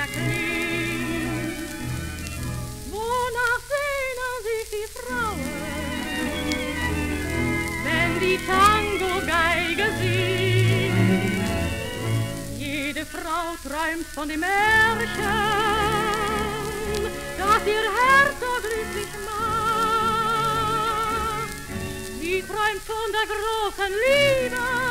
Jacqueline. Wonach sich die Frauen, wenn die Tango-Geige singt? Jede Frau träumt von dem Märchen, das ihr Herz so glücklich macht. Sie träumt von der großen Liebe,